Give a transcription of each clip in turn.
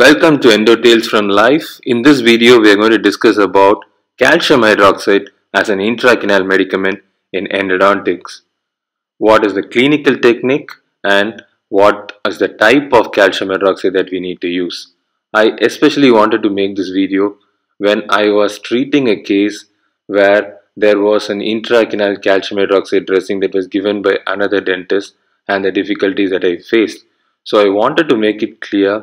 Welcome to EndoTales from Life. In this video, we are going to discuss about calcium hydroxide as an intracanal medicament in endodontics. What is the clinical technique and what is the type of calcium hydroxide that we need to use. I especially wanted to make this video when I was treating a case where there was an intracanal calcium hydroxide dressing that was given by another dentist and the difficulties that I faced. So I wanted to make it clear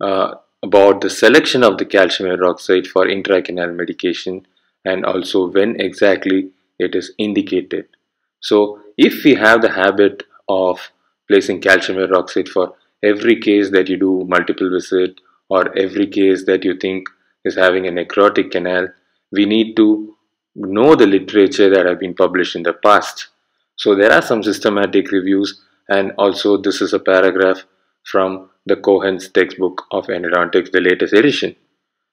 uh, about the selection of the calcium hydroxide for intracanal medication and also when exactly it is indicated. So if we have the habit of placing calcium hydroxide for every case that you do multiple visit or every case that you think is having a necrotic canal, we need to know the literature that have been published in the past. So there are some systematic reviews and also this is a paragraph from the Cohen's textbook of endodontics, the latest edition.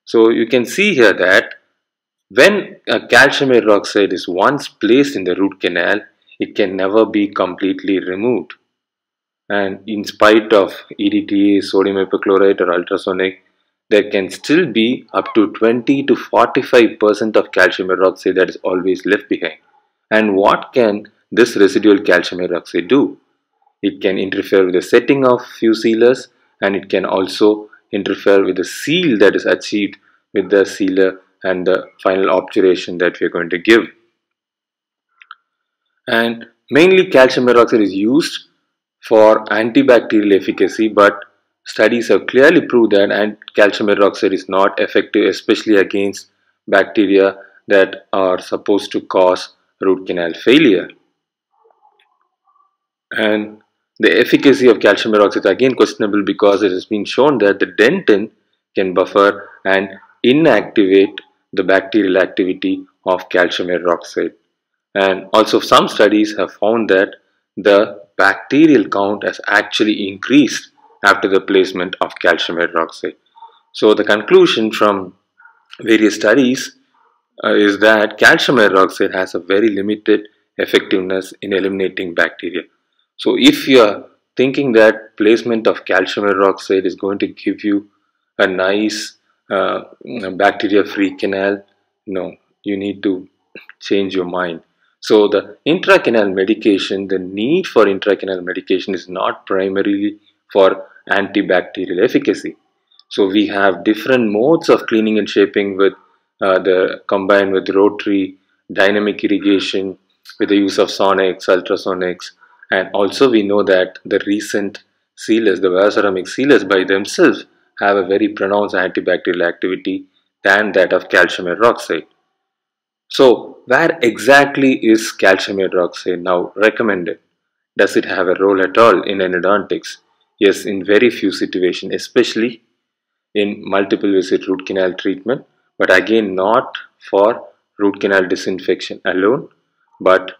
So you can see here that when a calcium hydroxide is once placed in the root canal, it can never be completely removed. And in spite of EDTA, sodium hypochlorite or ultrasonic, there can still be up to 20 to 45% of calcium hydroxide that is always left behind. And what can this residual calcium hydroxide do? It can interfere with the setting of few sealers and it can also interfere with the seal that is achieved with the sealer and the final obturation that we are going to give. And mainly calcium hydroxide is used for antibacterial efficacy but studies have clearly proved that calcium hydroxide is not effective especially against bacteria that are supposed to cause root canal failure. And the efficacy of calcium hydroxide is again questionable because it has been shown that the dentin can buffer and inactivate the bacterial activity of calcium hydroxide. And also some studies have found that the bacterial count has actually increased after the placement of calcium hydroxide. So the conclusion from various studies uh, is that calcium hydroxide has a very limited effectiveness in eliminating bacteria. So if you are thinking that placement of calcium hydroxide is going to give you a nice uh, bacteria-free canal, no, you need to change your mind. So the intracanal medication, the need for intracanal medication is not primarily for antibacterial efficacy. So we have different modes of cleaning and shaping with uh, the combined with rotary, dynamic irrigation, with the use of sonics, ultrasonics, and also we know that the recent sealers, the bioceramic sealers by themselves have a very pronounced antibacterial activity than that of calcium hydroxide. So where exactly is calcium hydroxide now recommended? Does it have a role at all in endodontics? Yes, in very few situations, especially in multiple visit root canal treatment, but again not for root canal disinfection alone, but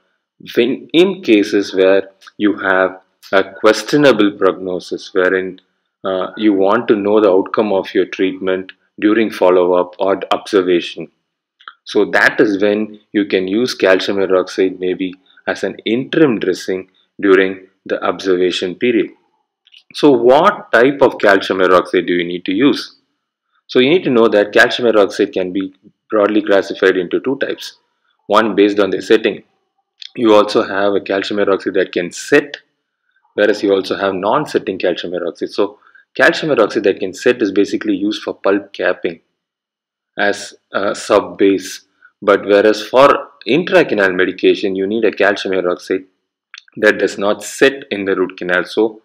when in cases where you have a questionable prognosis wherein uh, you want to know the outcome of your treatment during follow-up or observation. So that is when you can use calcium hydroxide maybe as an interim dressing during the observation period. So what type of calcium hydroxide do you need to use? So you need to know that calcium hydroxide can be broadly classified into two types. One based on the setting you also have a calcium hydroxide that can set whereas you also have non-setting calcium hydroxide. So calcium hydroxide that can set is basically used for pulp capping as a sub base but whereas for intracanal medication you need a calcium hydroxide that does not set in the root canal. So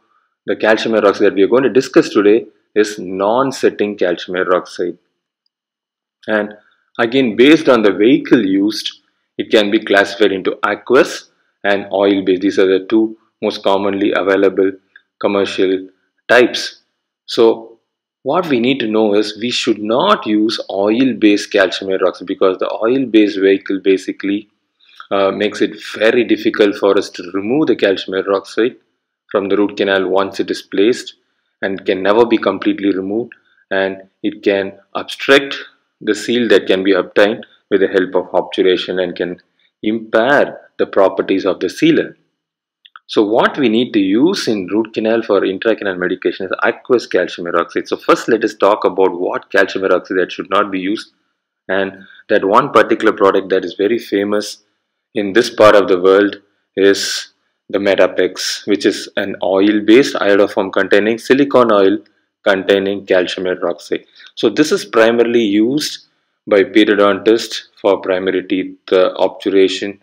the calcium hydroxide that we are going to discuss today is non-setting calcium hydroxide. And again based on the vehicle used it can be classified into aqueous and oil based. These are the two most commonly available commercial types. So what we need to know is we should not use oil based calcium hydroxide because the oil based vehicle basically uh, makes it very difficult for us to remove the calcium hydroxide from the root canal once it is placed and can never be completely removed and it can obstruct the seal that can be obtained with the help of obturation and can impair the properties of the sealer. So what we need to use in root canal for intracanal medication is aqueous calcium hydroxide. So first let us talk about what calcium hydroxide that should not be used and that one particular product that is very famous in this part of the world is the Metapex which is an oil based iodoform containing silicone oil containing calcium hydroxide. So this is primarily used by pedodontists for primary teeth obturation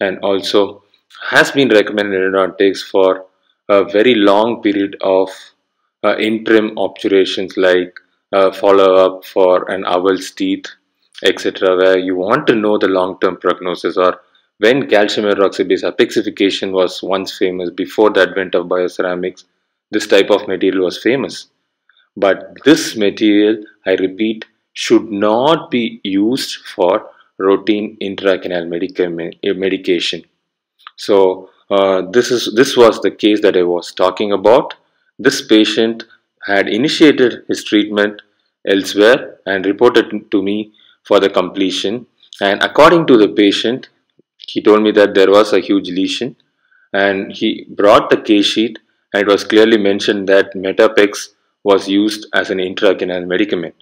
and also has been recommended in orthodontics for a very long period of uh, interim obturations like uh, follow-up for an owl's teeth etc where you want to know the long-term prognosis or when calcium hydroxide based apexification was once famous before the advent of bioceramics this type of material was famous. But this material i repeat should not be used for routine intracanal medication so uh, this is this was the case that I was talking about. This patient had initiated his treatment elsewhere and reported to me for the completion. And according to the patient, he told me that there was a huge lesion and he brought the case sheet and it was clearly mentioned that Metapex was used as an intracanal medicament.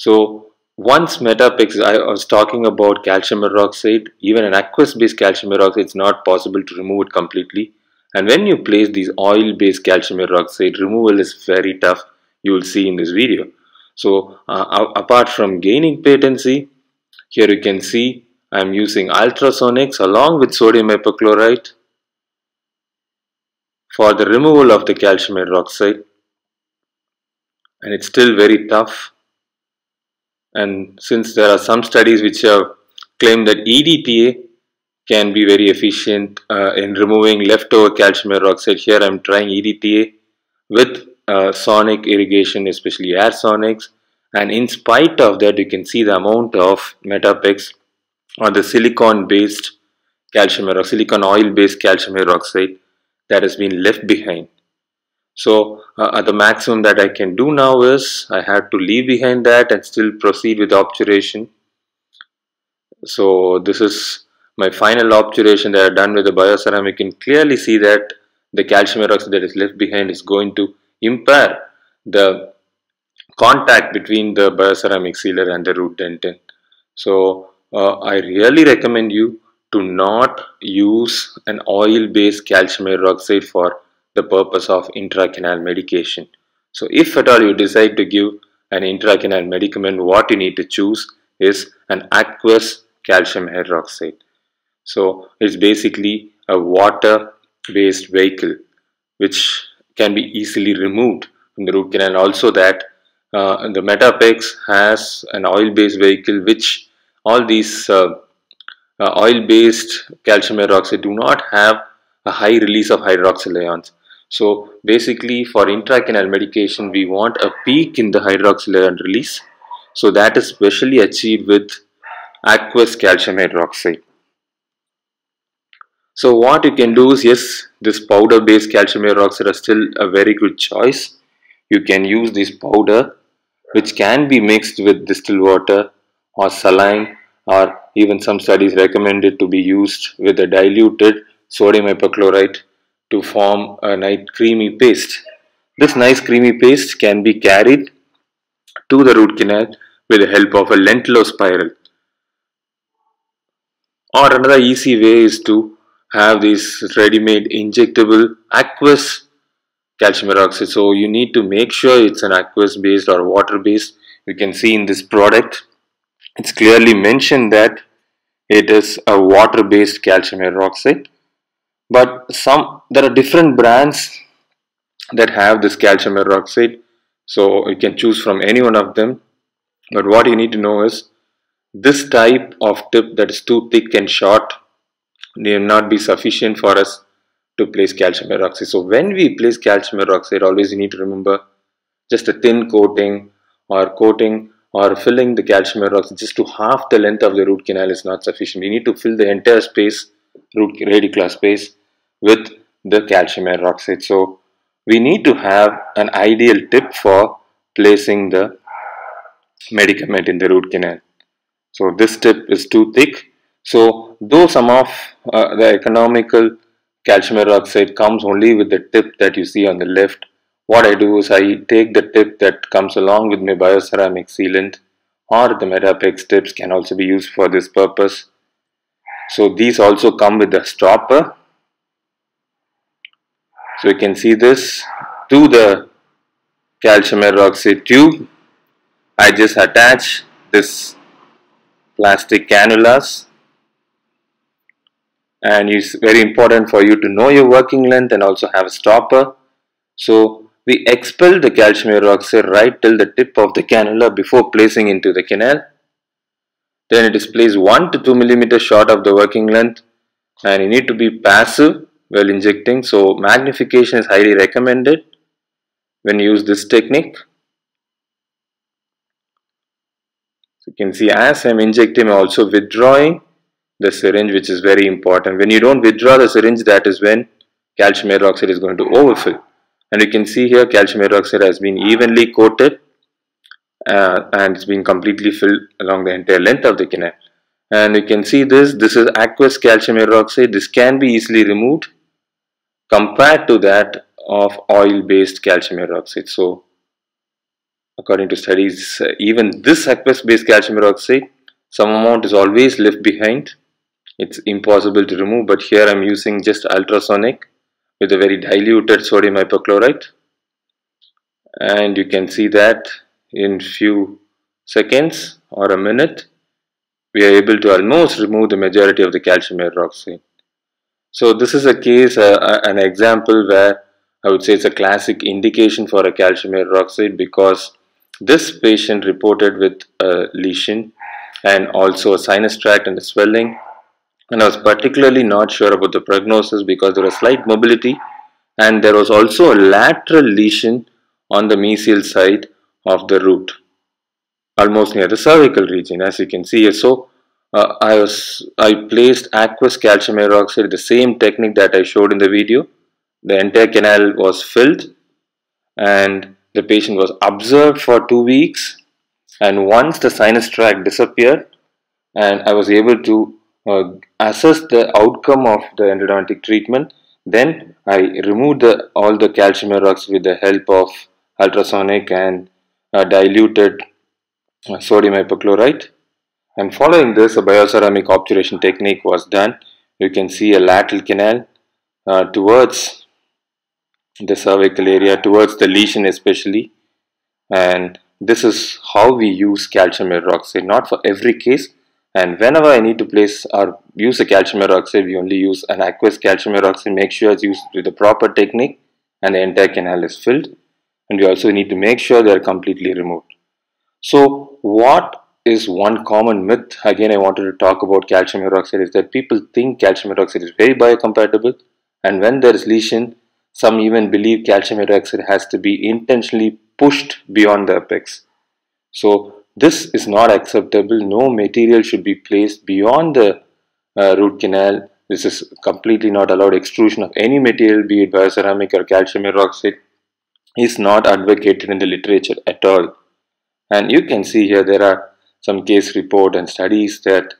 So once Metapex, I was talking about calcium hydroxide, even an aqueous based calcium hydroxide, it's not possible to remove it completely. And when you place these oil based calcium hydroxide, removal is very tough, you will see in this video. So uh, apart from gaining patency, here you can see I'm using ultrasonics along with sodium hypochlorite for the removal of the calcium hydroxide and it's still very tough and since there are some studies which have claimed that EDTA can be very efficient uh, in removing leftover calcium hydroxide, here I'm trying EDTA with uh, sonic irrigation, especially air sonics. And in spite of that, you can see the amount of Metapex or the silicon based calcium hydroxide, silicon oil based calcium hydroxide that has been left behind. So uh, the maximum that I can do now is I have to leave behind that and still proceed with obturation. So this is my final obturation that I've done with the bioceramic. You can clearly see that the calcium hydroxide that is left behind is going to impair the contact between the bioceramic sealer and the root dentin. So uh, I really recommend you to not use an oil based calcium hydroxide for the purpose of intracanal medication. So if at all you decide to give an intracanal medicament, what you need to choose is an aqueous calcium hydroxide. So it's basically a water based vehicle which can be easily removed from the root canal. Also that uh, the Metapex has an oil based vehicle which all these uh, uh, oil based calcium hydroxide do not have a high release of hydroxyl ions. So basically for intracanal medication, we want a peak in the hydroxyl release. So that is specially achieved with aqueous calcium hydroxide. So what you can do is, yes, this powder based calcium hydroxide is still a very good choice. You can use this powder which can be mixed with distilled water or saline or even some studies recommend it to be used with a diluted sodium hypochlorite to form a nice creamy paste. This nice creamy paste can be carried to the root canal with the help of a Lentulo spiral. Or another easy way is to have this ready-made injectable aqueous calcium hydroxide. So you need to make sure it's an aqueous based or water based. You can see in this product, it's clearly mentioned that it is a water based calcium hydroxide but some there are different brands that have this calcium hydroxide. So you can choose from any one of them. But what you need to know is this type of tip that is too thick and short may not be sufficient for us to place calcium hydroxide. So when we place calcium hydroxide always you need to remember just a thin coating or coating or filling the calcium hydroxide. Just to half the length of the root canal is not sufficient. We need to fill the entire space, root radicular space with the calcium hydroxide. So we need to have an ideal tip for placing the medicament in the root canal. So this tip is too thick. So though some of uh, the economical calcium hydroxide comes only with the tip that you see on the left. What I do is I take the tip that comes along with my bioceramic sealant or the Metapex tips can also be used for this purpose. So these also come with a stopper. So you can see this to the calcium hydroxide tube. I just attach this plastic cannulas and it's very important for you to know your working length and also have a stopper. So we expel the calcium hydroxide right till the tip of the cannula before placing into the canal. Then it is placed 1 to 2 millimeter short of the working length and you need to be passive while injecting. So magnification is highly recommended when you use this technique. So you can see as I am injecting I am also withdrawing the syringe which is very important. When you don't withdraw the syringe that is when calcium hydroxide is going to overfill. And you can see here calcium hydroxide has been evenly coated uh, and it's been completely filled along the entire length of the canal. And you can see this, this is aqueous calcium hydroxide. This can be easily removed compared to that of oil based calcium hydroxide. So according to studies, even this aqueous based calcium hydroxide, some amount is always left behind it's impossible to remove but here I'm using just ultrasonic with a very diluted sodium hypochlorite and you can see that in few seconds or a minute we are able to almost remove the majority of the calcium hydroxide. So this is a case, uh, an example where I would say it's a classic indication for a calcium hydroxide because this patient reported with a lesion and also a sinus tract and a swelling and I was particularly not sure about the prognosis because there was slight mobility and there was also a lateral lesion on the mesial side of the root almost near the cervical region as you can see here. So uh, I was I placed aqueous calcium hydroxide the same technique that I showed in the video. The entire canal was filled and the patient was observed for two weeks and once the sinus tract disappeared and I was able to uh, assess the outcome of the endodontic treatment. Then I removed the, all the calcium hydroxide with the help of ultrasonic and uh, diluted uh, sodium hypochlorite. And following this, a bioceramic obturation technique was done. You can see a lateral canal uh, towards the cervical area, towards the lesion especially. And this is how we use calcium hydroxide, not for every case, and whenever I need to place or use a calcium hydroxide, we only use an aqueous calcium hydroxide. Make sure it's used with the proper technique and the entire canal is filled. And we also need to make sure they are completely removed. So what is one common myth again I wanted to talk about calcium hydroxide is that people think calcium hydroxide is very biocompatible and when there is lesion some even believe calcium hydroxide has to be intentionally pushed beyond the apex. So this is not acceptable. No material should be placed beyond the uh, root canal. This is completely not allowed. Extrusion of any material, be it bioceramic or calcium hydroxide, is not advocated in the literature at all. And you can see here there are some case report and studies that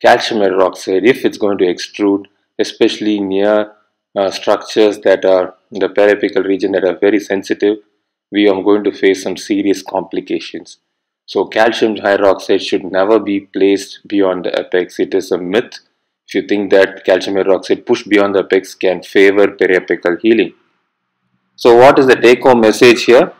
calcium hydroxide, if it's going to extrude, especially near uh, structures that are in the periapical region that are very sensitive, we are going to face some serious complications. So calcium hydroxide should never be placed beyond the apex. It is a myth if you think that calcium hydroxide pushed beyond the apex can favor periapical healing. So what is the take home message here?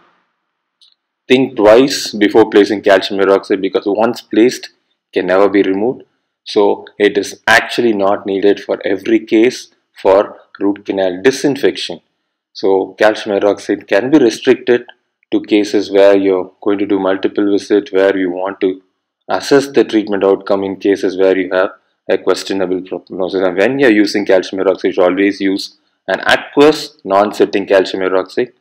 Think twice before placing calcium hydroxide because once placed can never be removed. So it is actually not needed for every case for root canal disinfection. So calcium hydroxide can be restricted to cases where you're going to do multiple visits, where you want to assess the treatment outcome in cases where you have a questionable prognosis. And when you're using calcium hydroxide, you always use an aqueous non-setting calcium hydroxide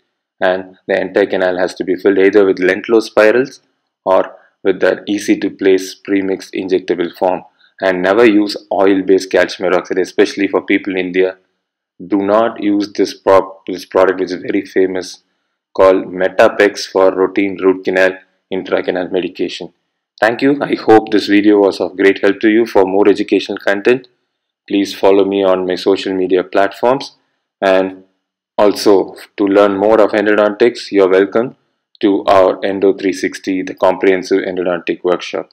and the entire canal has to be filled either with Lentulo spirals or with the easy to place premixed injectable form and never use oil-based calcium hydroxide especially for people in India. Do not use this, prop, this product which is very famous called Metapex for routine root canal intracanal medication. Thank you. I hope this video was of great help to you. For more educational content, Please follow me on my social media platforms and also to learn more of endodontics, you're welcome to our Endo 360, the comprehensive endodontic workshop.